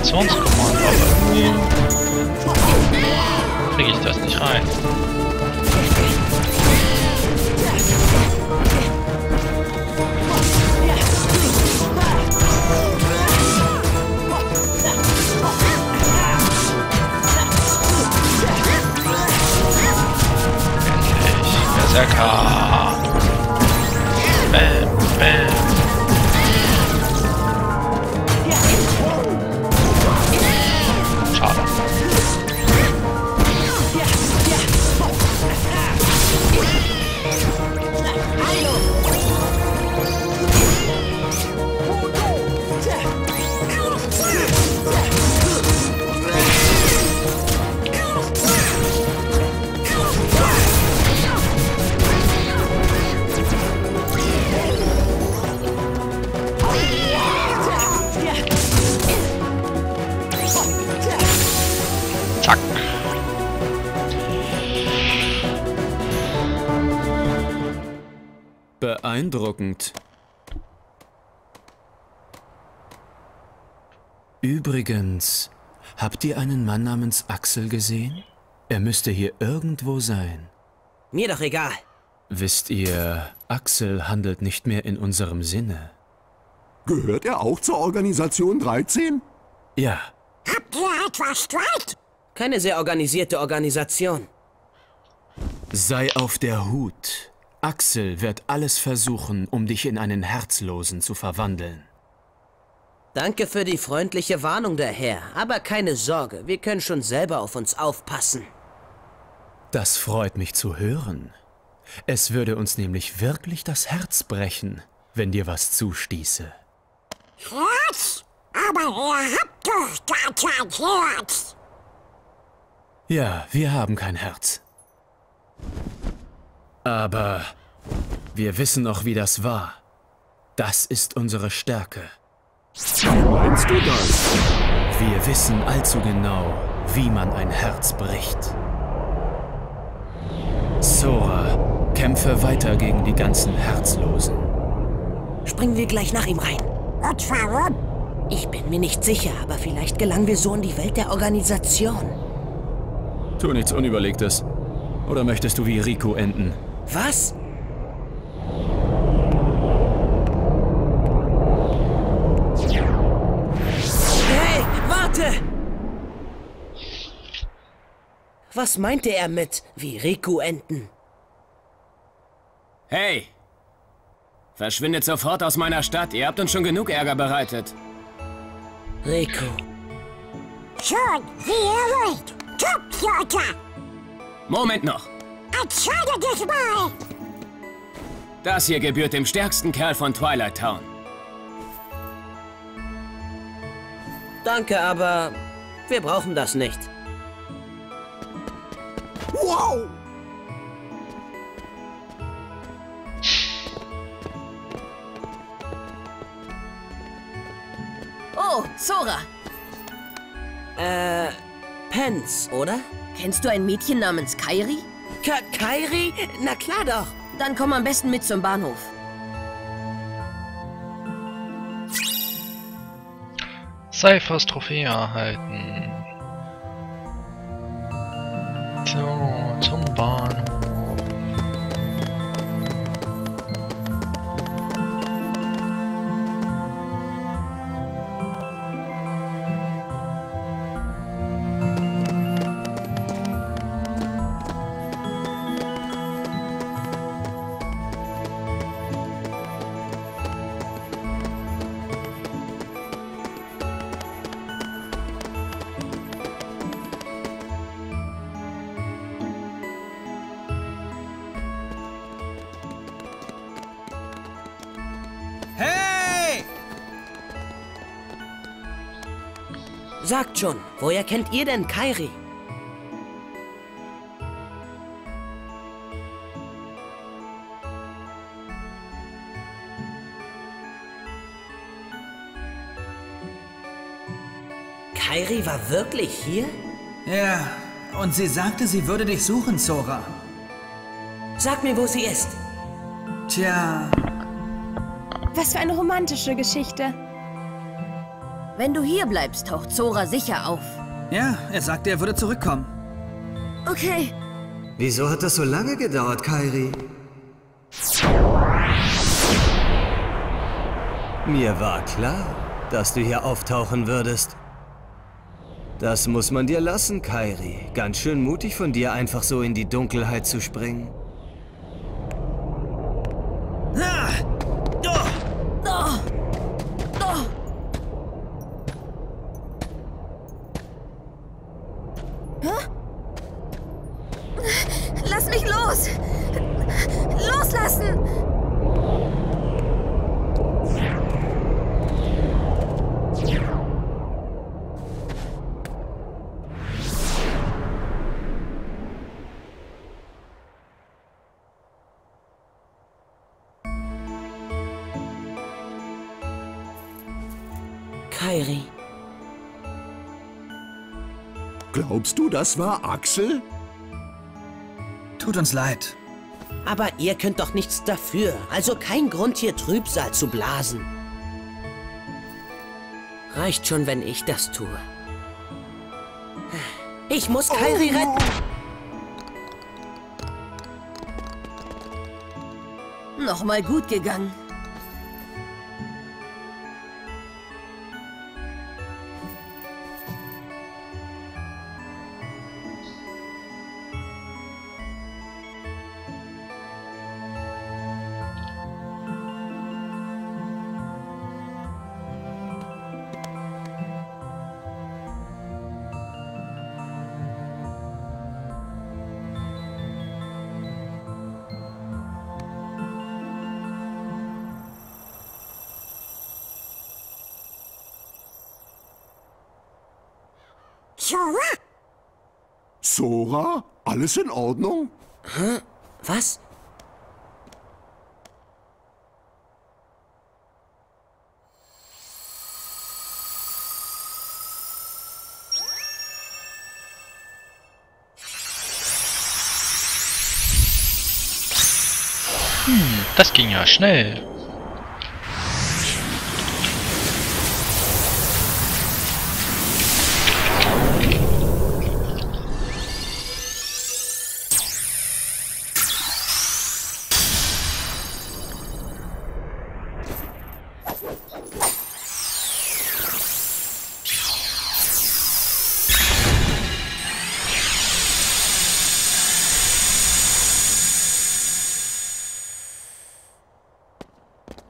Situationskommando, aber irgendwie kriege ich das nicht rein. Endlich. Berserker. Beeindruckend. Übrigens, habt ihr einen Mann namens Axel gesehen? Er müsste hier irgendwo sein. Mir doch egal. Wisst ihr, Axel handelt nicht mehr in unserem Sinne. Gehört er auch zur Organisation 13? Ja, Habt ihr etwa Streit? Keine sehr organisierte Organisation. sei auf der Hut. Axel wird alles versuchen, um dich in einen Herzlosen zu verwandeln. Danke für die freundliche Warnung, der Herr. Aber keine Sorge, wir können schon selber auf uns aufpassen. Das freut mich zu hören. Es würde uns nämlich wirklich das Herz brechen, wenn dir was zustieße. Herz? Aber ihr habt doch gar kein Herz. Ja, wir haben kein Herz. Aber wir wissen noch, wie das war. Das ist unsere Stärke. Wie meinst du das? Wir wissen allzu genau, wie man ein Herz bricht. Sora, kämpfe weiter gegen die ganzen Herzlosen. Springen wir gleich nach ihm rein. Ich bin mir nicht sicher, aber vielleicht gelangen wir so in die Welt der Organisation. Tu nichts Unüberlegtes. Oder möchtest du wie Riku enden? Was? Hey, warte! Was meinte er mit wie Riku enden? Hey! Verschwindet sofort aus meiner Stadt. Ihr habt uns schon genug Ärger bereitet. Riku. Schon, wie ihr wollt. Kommt, Leute. Moment noch. Entscheidet dich mal. Das hier gebührt dem stärksten Kerl von Twilight Town. Danke, aber wir brauchen das nicht. Wow! Oh, Sora. Äh, Pence, oder? Kennst du ein Mädchen namens Kairi? Ka Kairi? Na klar doch. Dann komm am besten mit zum Bahnhof. Cyphers Trophäe erhalten. So, zum Bahnhof. Sagt schon, woher kennt ihr denn Kairi? Kairi war wirklich hier? Ja, und sie sagte, sie würde dich suchen, Zora. Sag mir, wo sie ist. Tja. Was für eine romantische Geschichte. Wenn du hier bleibst, taucht Zora sicher auf. ja, er sagte, er würde zurückkommen. Okay. Wieso hat das so lange gedauert, Kairi? Mir war klar, dass du hier auftauchen würdest. Das muss man dir lassen, Kairi. Ganz schön mutig von dir, einfach so in die Dunkelheit zu springen. Kairi. Glaubst du, das war Axel? Tut uns leid. Aber ihr könnt doch nichts dafür. Also kein Grund, hier Trübsal zu blasen. Reicht schon, wenn ich das tue. Ich muss Kairi retten. Nochmal gut gegangen. Zora? Sora? Alles in Ordnung? Was? Das ging ja schnell.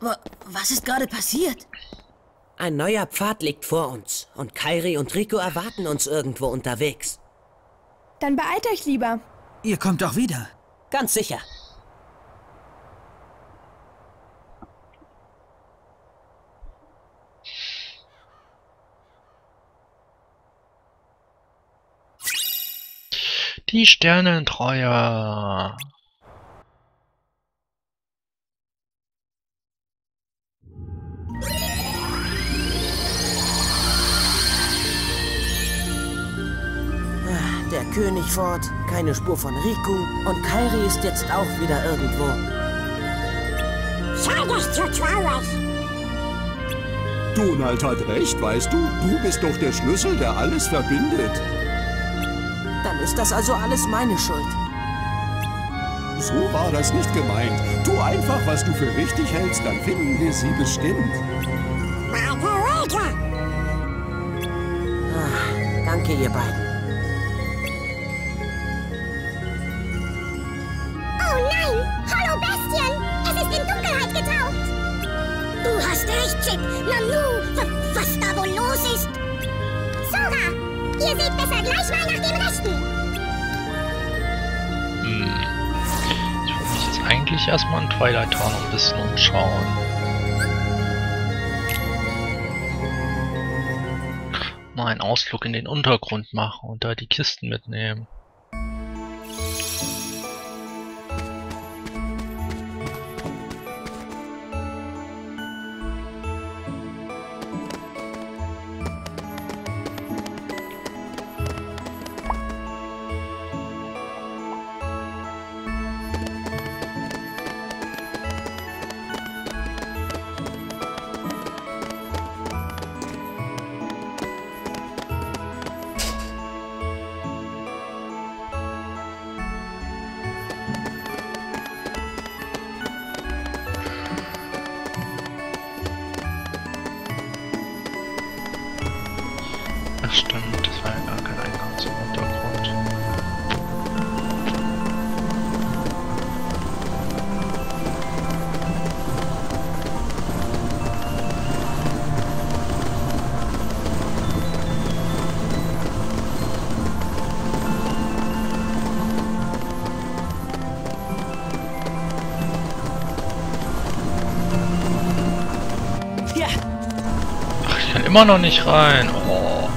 Was ist gerade passiert? Ein neuer Pfad liegt vor uns. Und Kairi und Rico erwarten uns irgendwo unterwegs. Dann beeilt euch lieber. Ihr kommt doch wieder. Ganz sicher. Die Sternentreuer. Der König fort, keine Spur von Riku und Kairi ist jetzt auch wieder irgendwo. Sei nicht so traurig. Donald hat recht, weißt du? Du bist doch der Schlüssel, der alles verbindet. Dann ist das also alles meine Schuld. So war das nicht gemeint. Tu einfach, was du für richtig hältst, dann finden wir sie bestimmt. Margarete. Danke, ihr beiden. Du hast recht, Chip. Nanu, wa- was da wohl los ist? Sora, ihr seht besser gleich mal nach dem Rechten. Hm. Ich würde mich jetzt eigentlich erstmal in Twilight Town ein bisschen umschauen. Mal einen Ausflug in den Untergrund machen und da die Kisten mitnehmen. Immer noch nicht rein. Oh.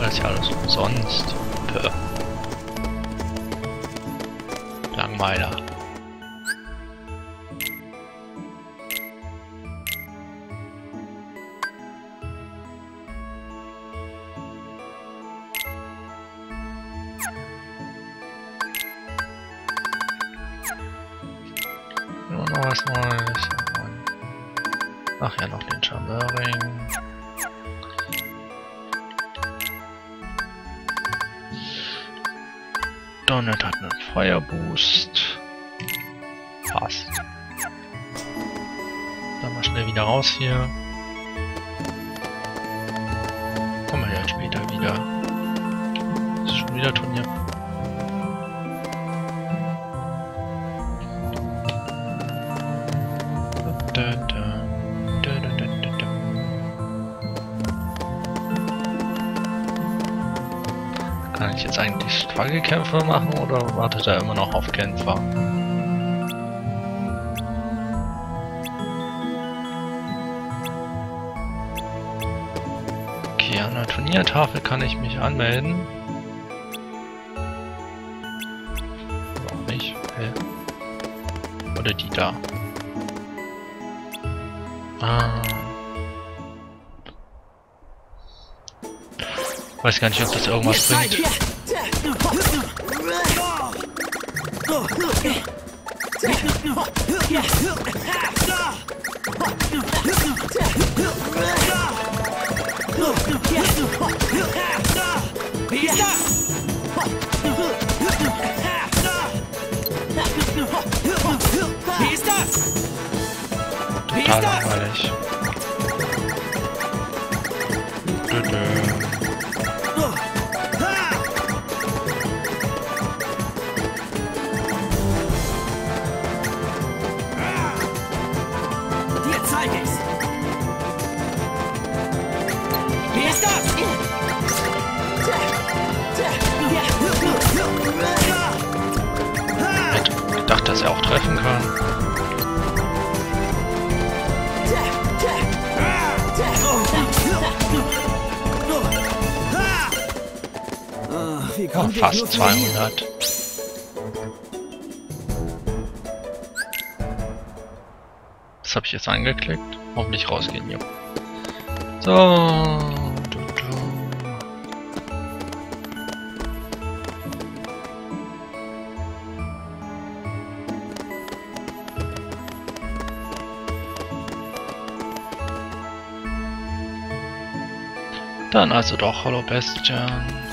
Das ist ja alles umsonst. Puh. Langweiler. Nur noch was Neues. Ach ja, noch den Charmering. Donut hat einen Feuerboost. Passt. Dann mal schnell wieder raus hier. Kommen wir ja später wieder. Ist schon wieder Turnier. Eigentlich Struggle-Kämpfe machen oder wartet er immer noch auf Kämpfer? Okay, an der Turniertafel kann ich mich anmelden. Warum nicht? Hä? Oder die da? Ah. Weiß gar nicht, ob das irgendwas bringt. Pardon, Kardeş. Dönüm. Zeig ich's! Wie ist das? Gedacht, dass er auch treffen kann. Oh, fast von hier? 200. Was habe ich jetzt angeklickt? Hoffentlich rausgehen hier. So. Du, du. Dann also doch Hollow Bastion.